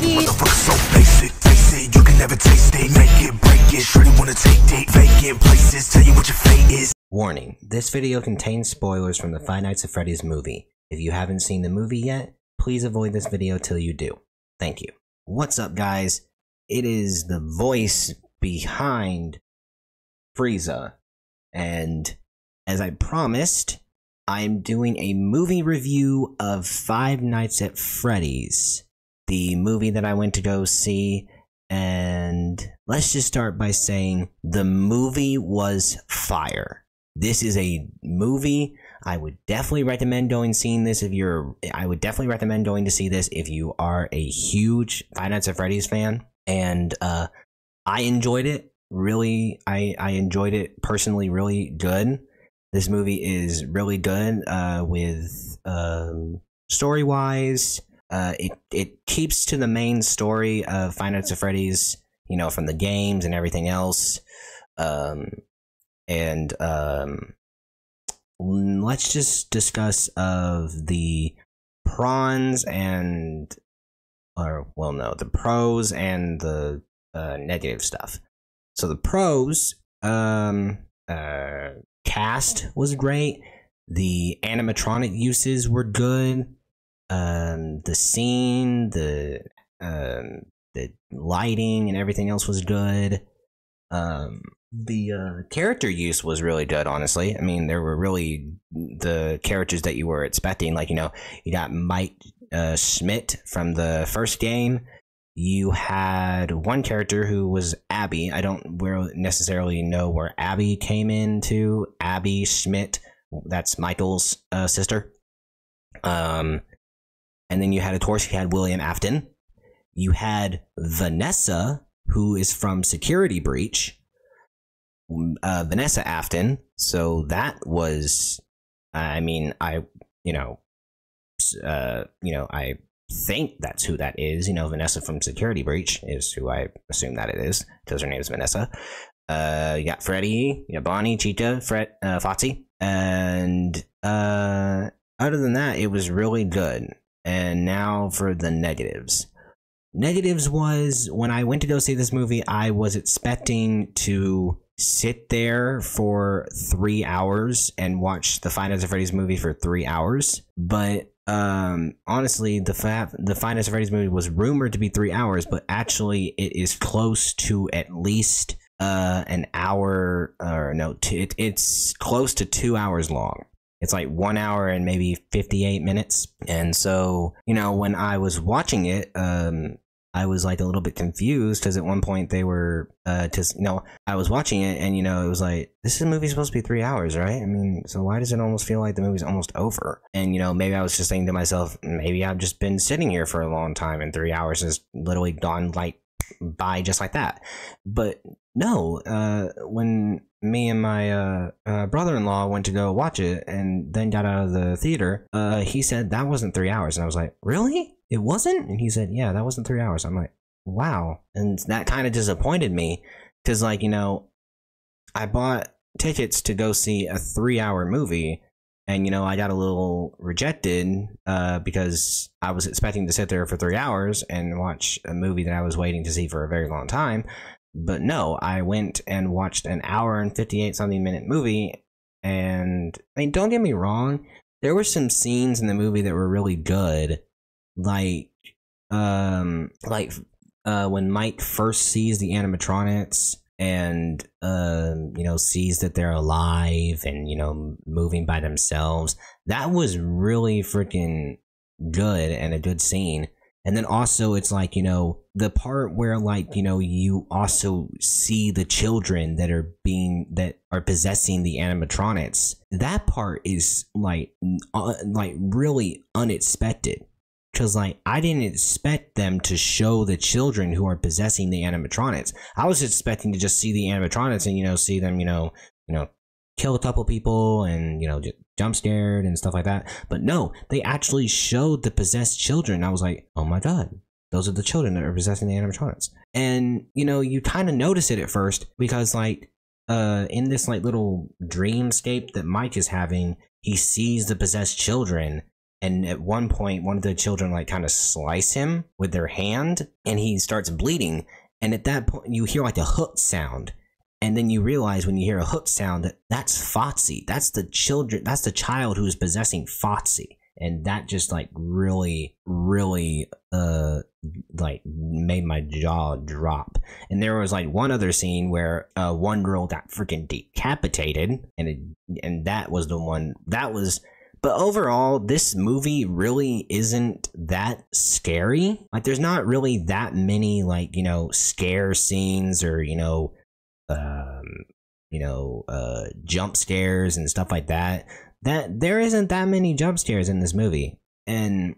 Heat. Motherfucker so basic, face it, you can never taste it. Make it, break it, surely wanna take it. Vacant places, tell you what your fate is. Warning this video contains spoilers from the Five Nights at Freddy's movie. If you haven't seen the movie yet, please avoid this video till you do. Thank you. What's up, guys? It is the voice behind Frieza. And as I promised, I'm doing a movie review of Five Nights at Freddy's, the movie that I went to go see. And let's just start by saying the movie was fire. This is a movie I would definitely recommend going seeing this if you're I would definitely recommend going to see this if you are a huge Five Nights at Freddy's fan. And uh I enjoyed it. Really I I enjoyed it personally really good. This movie is really good uh with um story wise. Uh it it keeps to the main story of Five Nights at Freddy's, you know, from the games and everything else. Um and um, let's just discuss of the prawns and or well no the pros and the uh, negative stuff. So the pros um uh cast was great. The animatronic uses were good um the scene the um the lighting and everything else was good. Um the uh, character use was really good honestly. I mean there were really the characters that you were expecting. Like you know you got mike uh, schmidt from the first game. You had one character who was abby. I don't really necessarily know where abby came into. Abby schmidt that's michael's uh, sister. Um and then you had of course you had william afton you had vanessa who is from security breach uh, Vanessa Afton. So that was, I mean, I, you know, uh, you know, I think that's who that is. You know, Vanessa from Security Breach is who I assume that it is because her name is Vanessa. Uh, you got Freddy, you know, Bonnie, Chica, Fred, uh, Foxy, and uh, other than that, it was really good. And now for the negatives. Negatives was when I went to go see this movie, I was expecting to sit there for three hours and watch the Nights at Freddy's movie for three hours. But um, honestly, the fa- the Five Freddy's movie was rumored to be three hours, but actually, it is close to at least uh, an hour or no, t- it, it's close to two hours long. It's like one hour and maybe 58 minutes. And so, you know, when I was watching it, um, I was like a little bit confused because at one point they were uh just you know I was watching it and you know it was like this is a movie supposed to be three hours right? I mean so why does it almost feel like the movie's almost over? And you know maybe I was just thinking to myself maybe I've just been sitting here for a long time and three hours has literally gone like by just like that. But no uh when me and my uh, uh, brother-in-law went to go watch it and then got out of the theater. Uh he said that wasn't three hours. And I was like really? It wasn't? And he said yeah that wasn't three hours. I'm like wow. And that kind of disappointed me because like you know i bought tickets to go see a three hour movie and you know i got a little rejected uh, because i was expecting to sit there for three hours and watch a movie that i was waiting to see for a very long time but no i went and watched an hour and 58 something minute movie and i mean don't get me wrong there were some scenes in the movie that were really good. Like um like uh when Mike first sees the animatronics and um you know sees that they're alive and you know moving by themselves that was really freaking good and a good scene and then also it's like you know the part where like you know you also see the children that are being that are possessing the animatronics that part is like uh, like really unexpected because like I didn't expect them to show the children who are possessing the animatronics. I was expecting to just see the animatronics and you know see them you know you know kill a couple people and you know jump scared and stuff like that. But no, they actually showed the possessed children. I was like, oh my god, those are the children that are possessing the animatronics. And you know you kind of notice it at first because like uh in this like little dreamscape that Mike is having, he sees the possessed children and at one point one of the children like kind of slice him with their hand and he starts bleeding and at that point you hear like a hook sound and then you realize when you hear a hook sound that that's Foxy. That's the children. That's the child who is possessing Foxy, and that just like really, really, uh, like made my jaw drop. And there was like one other scene where uh, one girl got freaking decapitated, and it, and that was the one that was. But overall, this movie really isn't that scary. Like, there's not really that many, like, you know, scare scenes or, you know, um, you know, uh, jump scares and stuff like that. That there isn't that many jump scares in this movie, and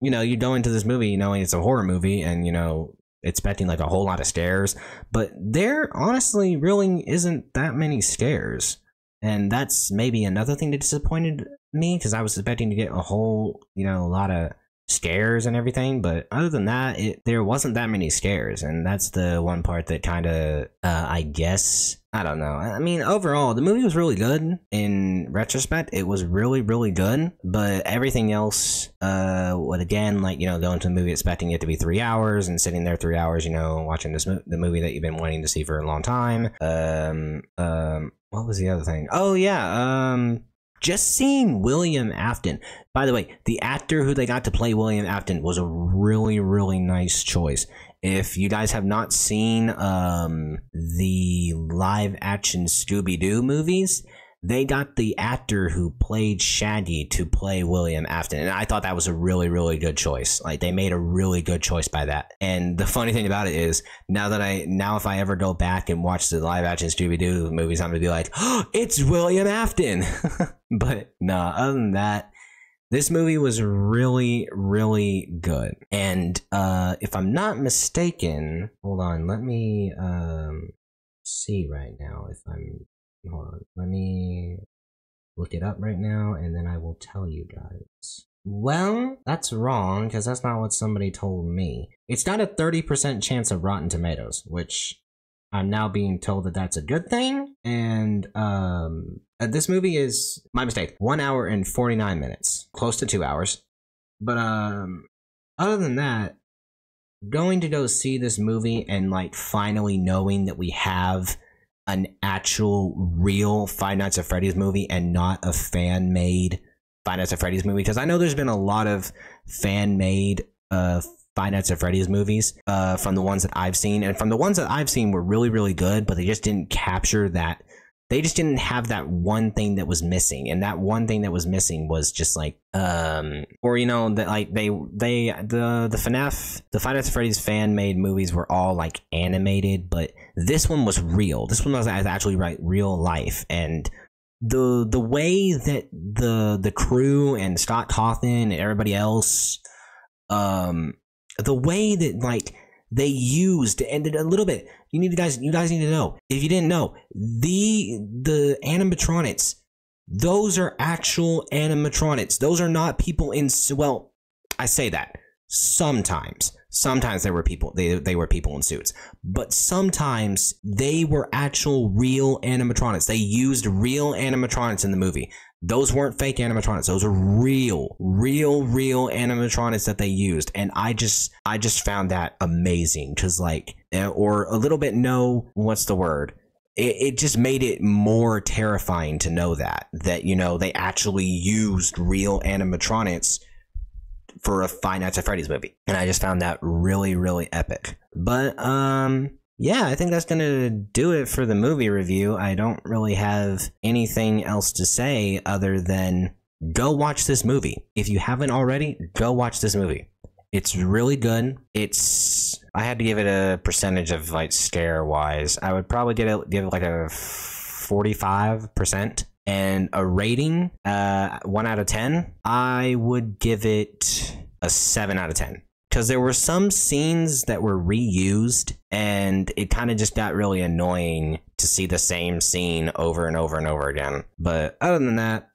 you know, you go into this movie you knowing it's a horror movie, and you know, expecting like a whole lot of scares, but there honestly really isn't that many scares, and that's maybe another thing that disappointed me because I was expecting to get a whole, you know, a lot of scares and everything but other than that it, there wasn't that many scares and that's the one part that kind of uh, i guess i don't know. I mean overall the movie was really good in retrospect. It was really really good but everything else uh what again like you know going to the movie expecting it to be three hours and sitting there three hours you know watching this mo- the movie that you've been wanting to see for a long time. Um um what was the other thing? Oh yeah um just seeing William Afton. By the way, the actor who they got to play William Afton was a really, really nice choice. If you guys have not seen um, the live action Scooby Doo movies, they got the actor who played Shaggy to play William Afton. And I thought that was a really, really good choice. Like they made a really good choice by that. And the funny thing about it is now that I now if I ever go back and watch the live action Scooby Doo movies, I'm gonna be like, oh, it's William Afton. but no, nah, other than that, this movie was really, really good. And uh if I'm not mistaken, hold on, let me um see right now if I'm Hold on. Let me look it up right now and then I will tell you guys. Well, that's wrong because that's not what somebody told me. It's got a 30% chance of Rotten Tomatoes, which I'm now being told that that's a good thing. And um, uh, this movie is my mistake. One hour and 49 minutes, close to two hours. But um, other than that, going to go see this movie and like finally knowing that we have an actual real Five Nights at Freddy's movie and not a fan made Five Nights at Freddy's movie? Because I know there's been a lot of fan made uh Five Nights at Freddy's movies uh from the ones that I've seen. And from the ones that I've seen were really really good but they just didn't capture that they just didn't have that one thing that was missing and that one thing that was missing was just like um or you know that like they they the the FNAF the Five Nights at Freddy's fan made movies were all like animated but this one was real. This one was actually right real life and the the way that the the crew and Scott Cawthon and everybody else um the way that like they used and a little bit. You need to guys you guys need to know. If you didn't know the the animatronics those are actual animatronics. Those are not people in well i say that. Sometimes sometimes there were people they, they were people in suits but sometimes they were actual real animatronics. They used real animatronics in the movie those weren't fake animatronics. Those are real real real animatronics that they used. And i just i just found that amazing because like eh, or a little bit no what's the word? It, it just made it more terrifying to know that that you know they actually used real animatronics for a Five Nights at Freddy's movie, and I just found that really, really epic. But um, yeah, I think that's going to do it for the movie review. I don't really have anything else to say other than go watch this movie. If you haven't already, go watch this movie. It's really good. It's I had to give it a percentage of like scare wise. I would probably give it give it like a 45% and a rating uh 1 out of 10. I would give it a 7 out of 10 because there were some scenes that were reused and it kind of just got really annoying to see the same scene over and over and over again but other than that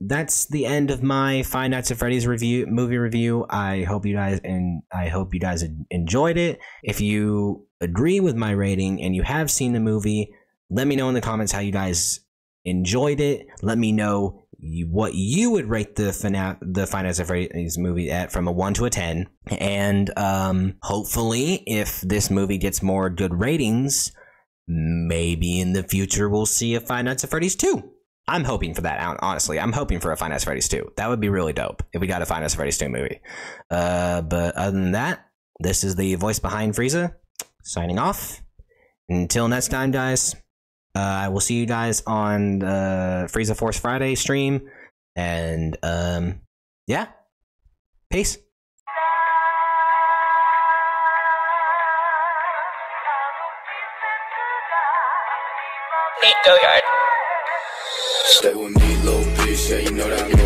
that's the end of my Five Nights at Freddy's review movie review. I hope you guys and I hope you guys enjoyed it. If you agree with my rating and you have seen the movie, let me know in the comments how you guys enjoyed it. Let me know what you would rate the fina- the Nights at Freddy's movie at from a one to a ten, and um, hopefully, if this movie gets more good ratings, maybe in the future we'll see a Nights at Freddy's two. I'm hoping for that. Honestly, I'm hoping for a at Freddy's two. That would be really dope if we got a at Freddy's two movie. Uh, but other than that, this is the voice behind Frieza signing off. Until next time, guys. Uh, I will see you guys on the Frieza Force Friday stream, and um, yeah, peace. Nico Yard. Stay with me, little bitch. Yeah, you know that I'm